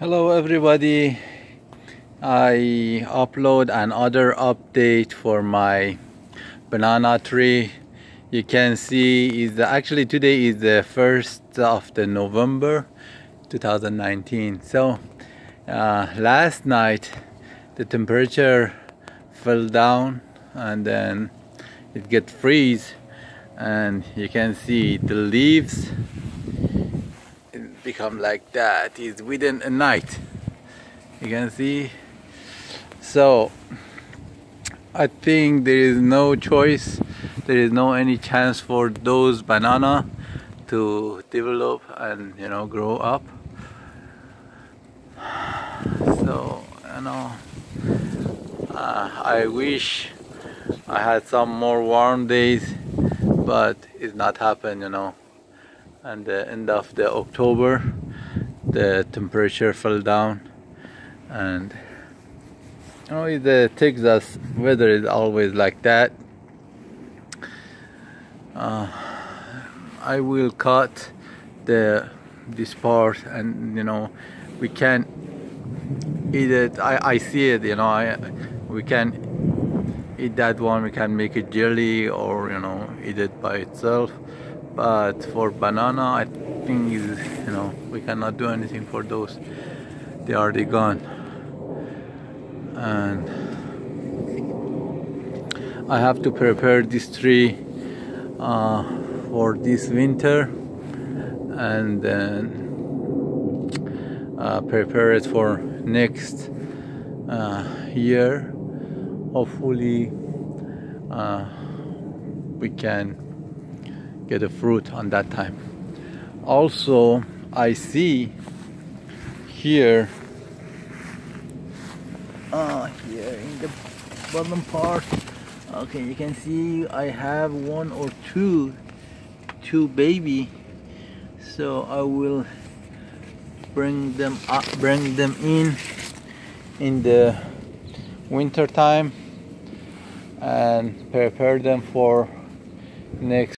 Hello everybody. I upload another update for my banana tree. You can see is actually today is the first of the November 2019 so uh, last night the temperature fell down and then it get freeze. And you can see the leaves become like that. Is within a night. You can see? So I think there is no choice. There is no any chance for those banana to develop and you know grow up. So you know uh, I wish I had some more warm days but it's not happened you know and the end of the October the temperature fell down. And you know the Texas weather is always like that. Uh, I will cut the this part and you know we can eat it. I, I see it you know I we can eat that one. We can make it jelly or you know eat it by itself but for banana I think you know we cannot do anything for those. They are already gone. And I have to prepare this tree uh, for this winter. And then uh, prepare it for next uh, year. Hopefully uh, we can get a fruit on that time. Also I see here uh, here in the bottom part okay you can see I have one or two two baby so I will bring them up bring them in in the winter time and prepare them for next